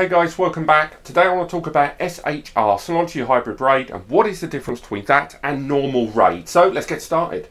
Hey guys, welcome back. Today I want to talk about SHR, Synology Hybrid RAID, and what is the difference between that and normal RAID. So let's get started.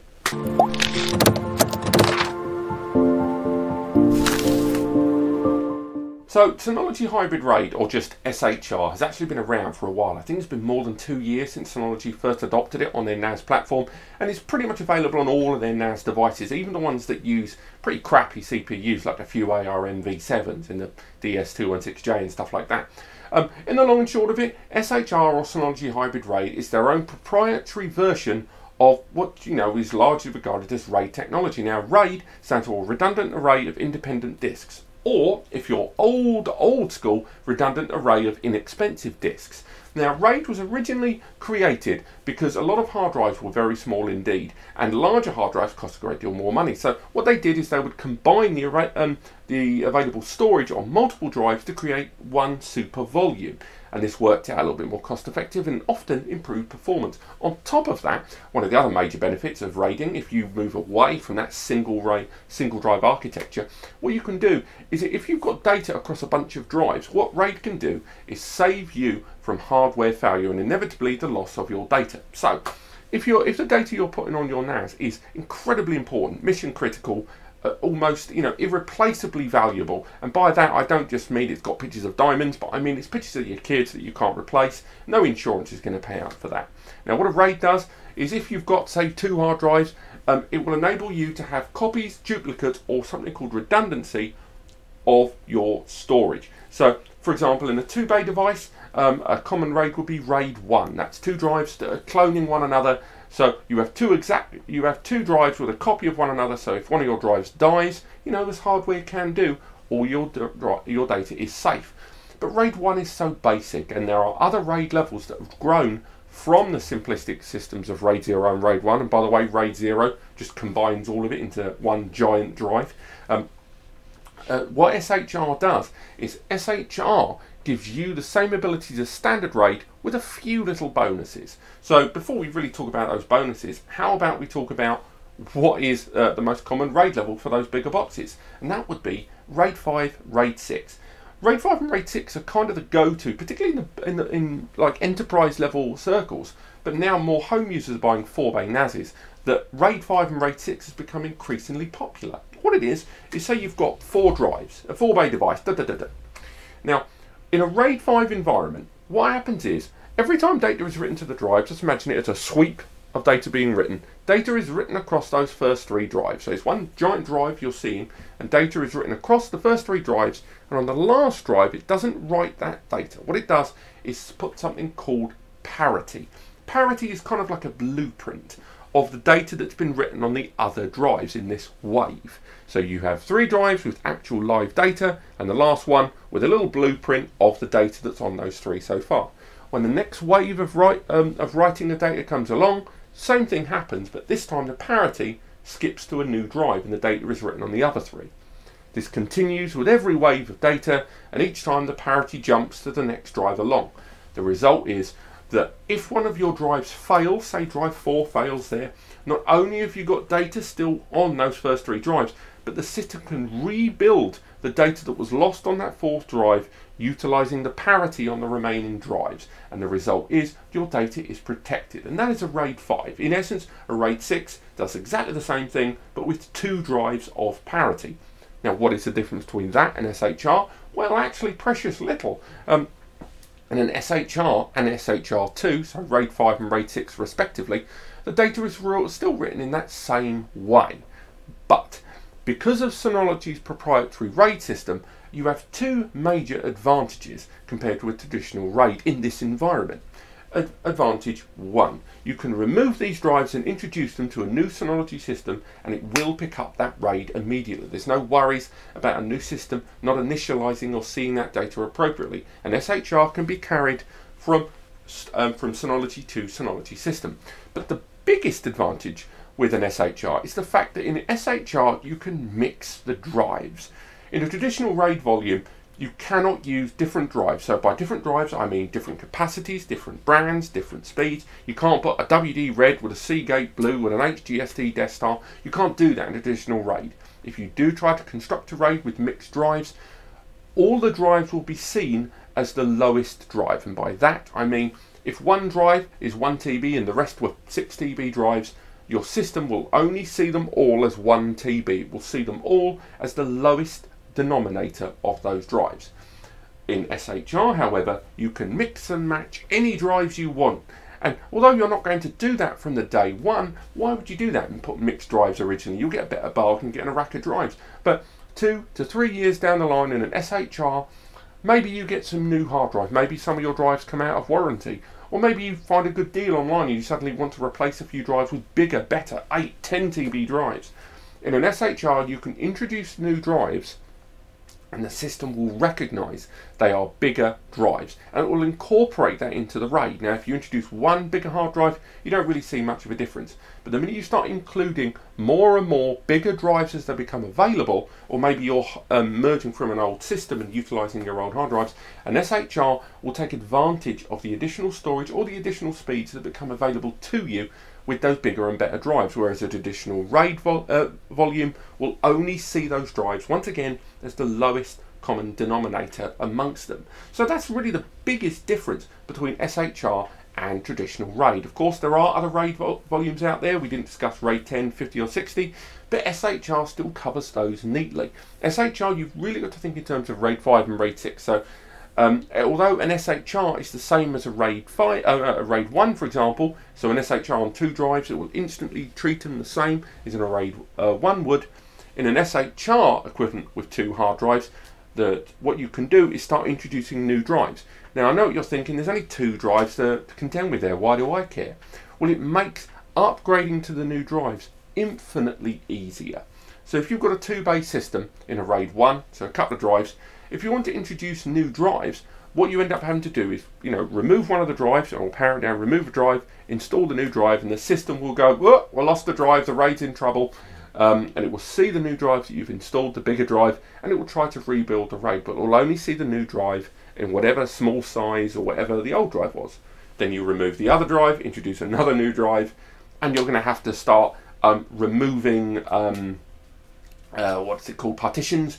So, Synology Hybrid RAID, or just SHR, has actually been around for a while. I think it's been more than two years since Synology first adopted it on their NAS platform, and it's pretty much available on all of their NAS devices, even the ones that use pretty crappy CPUs like a few ARM V7s in the DS216J and stuff like that. Um, in the long and short of it, SHR or Synology Hybrid RAID is their own proprietary version of what you know is largely regarded as RAID technology. Now, RAID stands for Redundant Array of Independent Disks or if you're old, old school, redundant array of inexpensive disks. Now, RAID was originally created because a lot of hard drives were very small indeed, and larger hard drives cost a great deal more money. So, what they did is they would combine the, array, um, the available storage on multiple drives to create one super volume and this worked out a little bit more cost effective and often improved performance. On top of that, one of the other major benefits of RAIDing, if you move away from that single RAID, single drive architecture, what you can do is if you've got data across a bunch of drives, what RAID can do is save you from hardware failure and inevitably the loss of your data. So if you're if the data you're putting on your NAS is incredibly important, mission critical, uh, almost you know irreplaceably valuable. And by that I don't just mean it's got pictures of diamonds but I mean it's pictures of your kids that you can't replace. No insurance is going to pay out for that. Now what a RAID does is if you've got say two hard drives um, it will enable you to have copies duplicates or something called redundancy of your storage. So for example in a two bay device um, a common RAID would be RAID 1 that's two drives that are cloning one another so you have two exact, you have two drives with a copy of one another. So if one of your drives dies, you know this hardware can do, all your your data is safe. But RAID 1 is so basic, and there are other RAID levels that have grown from the simplistic systems of RAID 0 and RAID 1. And by the way, RAID 0 just combines all of it into one giant drive. Um, uh, what SHR does is SHR gives you the same abilities as standard RAID with a few little bonuses. So before we really talk about those bonuses, how about we talk about what is uh, the most common RAID level for those bigger boxes? And that would be RAID 5, RAID 6. RAID 5 and RAID 6 are kind of the go-to, particularly in, the, in, the, in like enterprise level circles. But now more home users are buying 4-bay NASes, that RAID 5 and RAID 6 has become increasingly popular. What it is, is say you've got four drives, a 4-bay device, da, da, da, da. Now, in a RAID 5 environment, what happens is every time data is written to the drive, just imagine it as a sweep of data being written. Data is written across those first three drives. So it's one giant drive you're seeing, and data is written across the first three drives. And on the last drive, it doesn't write that data. What it does is put something called parity. Parity is kind of like a blueprint of the data that's been written on the other drives in this wave. So you have three drives with actual live data and the last one with a little blueprint of the data that's on those three so far. When the next wave of, write, um, of writing the data comes along, same thing happens, but this time the parity skips to a new drive and the data is written on the other three. This continues with every wave of data and each time the parity jumps to the next drive along. The result is that if one of your drives fails, say drive 4 fails there, not only have you got data still on those first three drives, but the system can rebuild the data that was lost on that fourth drive utilizing the parity on the remaining drives. And the result is your data is protected. And that is a RAID 5. In essence, a RAID 6 does exactly the same thing, but with two drives of parity. Now, what is the difference between that and SHR? Well, actually, precious little. Um, and an SHR and SHR2, so RAID 5 and RAID 6 respectively, the data is still written in that same way. But because of Synology's proprietary RAID system, you have two major advantages compared to a traditional RAID in this environment. Advantage 1. You can remove these drives and introduce them to a new Synology system and it will pick up that RAID immediately. There's no worries about a new system not initializing or seeing that data appropriately. And SHR can be carried from, um, from Synology to Synology system. But the biggest advantage with an SHR is the fact that in SHR you can mix the drives. In a traditional RAID volume, you cannot use different drives. So by different drives, I mean different capacities, different brands, different speeds. You can't put a WD red with a Seagate blue with an HGST desktop. You can't do that in a traditional RAID. If you do try to construct a RAID with mixed drives, all the drives will be seen as the lowest drive. And by that I mean if one drive is 1 TB and the rest were 6 TB drives, your system will only see them all as 1 TB. It will see them all as the lowest denominator of those drives. In SHR, however, you can mix and match any drives you want. And although you're not going to do that from the day one, why would you do that and put mixed drives originally? You'll get a better bargain getting a rack of drives. But two to three years down the line in an SHR, maybe you get some new hard drive. Maybe some of your drives come out of warranty. Or maybe you find a good deal online and you suddenly want to replace a few drives with bigger, better 8, 10 TB drives. In an SHR, you can introduce new drives and the system will recognize they are bigger drives and it will incorporate that into the RAID. Now if you introduce one bigger hard drive you don't really see much of a difference but the minute you start including more and more bigger drives as they become available or maybe you're um, merging from an old system and utilizing your old hard drives an SHR will take advantage of the additional storage or the additional speeds that become available to you with those bigger and better drives, whereas a traditional RAID uh, volume will only see those drives once again as the lowest common denominator amongst them. So that's really the biggest difference between SHR and traditional RAID. Of course, there are other RAID vo volumes out there. We didn't discuss RAID 10, 50 or 60, but SHR still covers those neatly. SHR, you've really got to think in terms of RAID 5 and RAID 6. So um, although an SHR is the same as a RAID 5, uh, a RAID 1 for example, so an SHR on two drives, it will instantly treat them the same as an RAID uh, 1 would. In an SHR equivalent with two hard drives, that what you can do is start introducing new drives. Now I know what you're thinking, there's only two drives to, to contend with there, why do I care? Well it makes upgrading to the new drives infinitely easier. So if you've got a two bay system in a RAID 1, so a couple of drives, if you want to introduce new drives, what you end up having to do is, you know, remove one of the drives, or power it down, remove a drive, install the new drive, and the system will go, oh, we lost the drive, the RAID's in trouble, um, and it will see the new drive that you've installed, the bigger drive, and it will try to rebuild the RAID, but it will only see the new drive in whatever small size or whatever the old drive was. Then you remove the other drive, introduce another new drive, and you're going to have to start um, removing, um, uh, what's it called, partitions,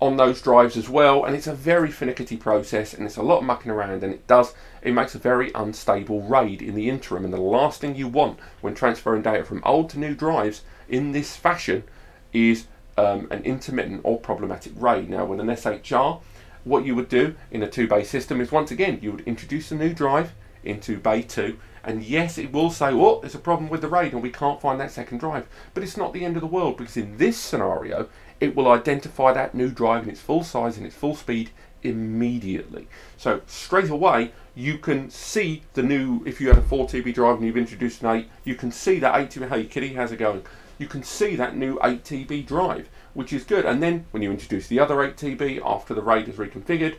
on those drives as well and it's a very finicky process and it's a lot of mucking around and it does it makes a very unstable RAID in the interim and the last thing you want when transferring data from old to new drives in this fashion is um, an intermittent or problematic RAID. Now with an SHR what you would do in a two bay system is once again you would introduce a new drive into bay 2 and yes it will say oh there's a problem with the RAID and we can't find that second drive but it's not the end of the world because in this scenario it will identify that new drive in its full size and its full speed immediately. So straight away you can see the new, if you had a 4 TB drive and you've introduced an 8, you can see that 8 TB, hey kitty, how's it going? You can see that new 8 TB drive, which is good. And then when you introduce the other 8 TB after the RAID is reconfigured,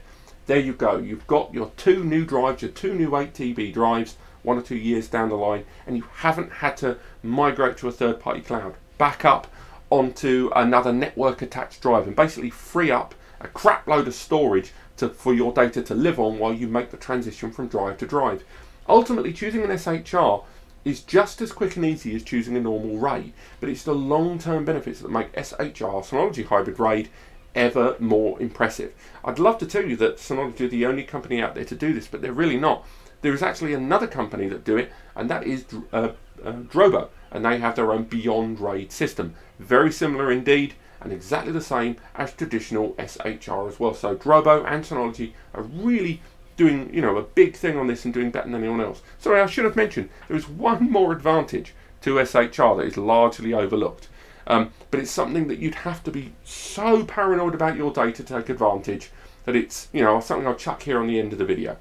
there you go. You've got your two new drives, your two new 8 TB drives, one or two years down the line, and you haven't had to migrate to a third party cloud. Back up onto another network attached drive and basically free up a crap load of storage to, for your data to live on while you make the transition from drive to drive. Ultimately, choosing an SHR is just as quick and easy as choosing a normal RAID, but it's the long-term benefits that make SHR, Synology Hybrid RAID, ever more impressive. I'd love to tell you that Synology are the only company out there to do this, but they're really not. There is actually another company that do it, and that is uh, uh, Drobo, and they have their own Beyond RAID system. Very similar indeed, and exactly the same as traditional SHR as well. So Drobo and Synology are really doing, you know, a big thing on this and doing better than anyone else. Sorry, I should have mentioned there is one more advantage to SHR that is largely overlooked. Um, but it's something that you'd have to be so paranoid about your data to take advantage that it's, you know, something I'll chuck here on the end of the video.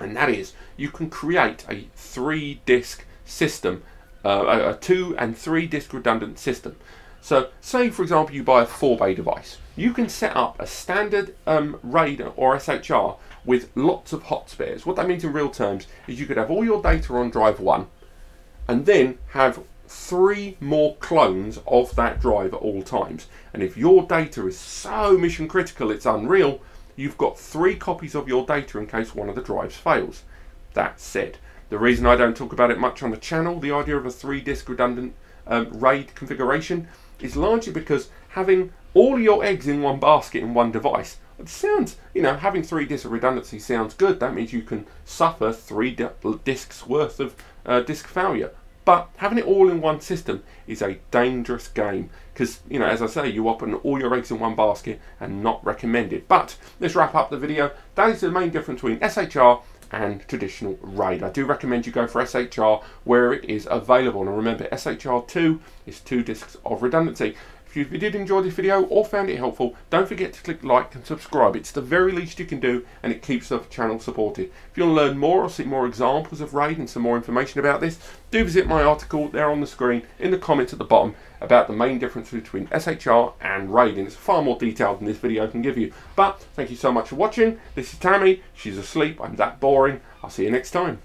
And that is, you can create a three disk system, uh, a two and three disk redundant system. So say for example you buy a 4 bay device. You can set up a standard um, RAID or SHR with lots of hot spares. What that means in real terms is you could have all your data on drive 1 and then have three more clones of that drive at all times. And if your data is so mission critical it's unreal, you've got three copies of your data in case one of the drives fails. That said, the reason I don't talk about it much on the channel, the idea of a three disk redundant um, RAID configuration, is largely because having all your eggs in one basket in one device It sounds, you know, having three disks of redundancy sounds good. That means you can suffer three disks worth of uh, disk failure. But having it all in one system is a dangerous game because, you know, as I say, you open all your eggs in one basket and not recommended. But let's wrap up the video. That is the main difference between SHR and traditional RAID. I do recommend you go for SHR where it is available. And remember, SHR2 is two disks of redundancy. If you did enjoy this video or found it helpful, don't forget to click like and subscribe. It's the very least you can do and it keeps the channel supported. If you want to learn more or see more examples of RAID and some more information about this, do visit my article there on the screen in the comments at the bottom about the main difference between SHR and RAID. And it's far more detailed than this video can give you. But thank you so much for watching. This is Tammy. She's asleep. I'm that boring. I'll see you next time.